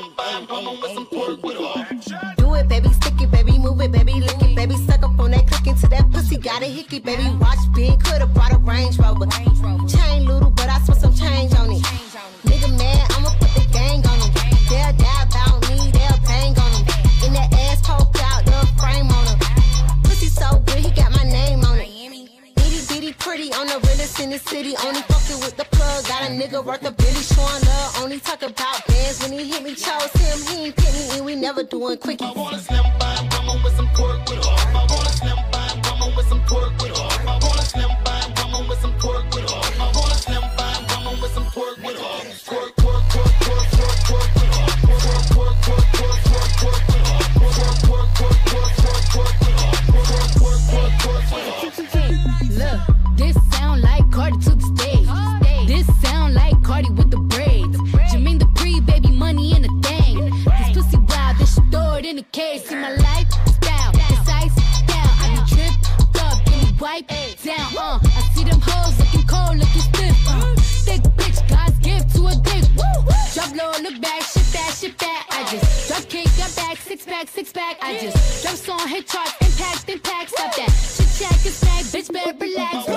Do it, baby, stick it, baby, move it, baby, lick it, baby, suck up on that click into that pussy, got a hickey, baby, watch big, could've brought a Range Rover. Chain little, but I spent some change on it. Nigga mad, I'ma put the gang on him. They'll die about me, they'll bang on him. In that ass poke out, the frame on him. Pussy so good, he got my name on it. Bitty bitty pretty on the realest in the city. Only fucking with the plug. Got a nigga worth a billy showing love. Only talk about Chose him, he ain't pick me, and we never doing quickie. I want a slim fine woman with some pork with off. I want a slim fine woman with some pork with off. I want a slim fine woman with some pork with off. I want a slim fine woman with some pork with off. With with with with. Look, this sound like Cardi to the in case. See my lifestyle, ice down. I be tripped up, get me wipe down. Uh, I see them hoes looking cold, looking stiff. Uh, thick bitch, God's gift to a dick. Drop low, look back, shit that, shit that. I just drop kick, got back, six pack, six pack. I just drop song, hit charts, impact, impact. Stop that. Shit check, it's back, bitch, better relax.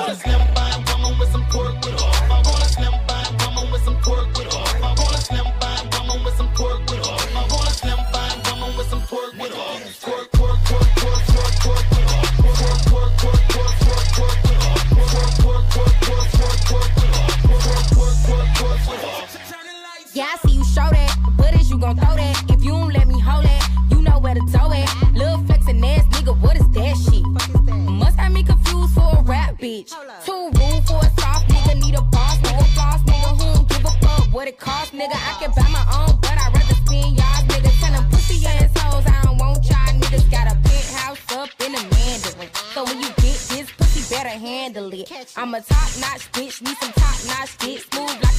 Gon' throw that? If you don't let me hold that, you know where to toe it. Lil' flexin' ass nigga, what is that shit? Must have me confused for a rap bitch. Too rude for a soft nigga, need a boss nigga, floss nigga, who don't give a fuck what it cost, nigga. I can buy my own, but I'd rather spend y'all nigga. Tell them pussy assholes, I don't want y'all niggas. Got a penthouse up in the Mandarin. So when you get this pussy, better handle it. I'm a top notch bitch, need some top notch dick. Smooth like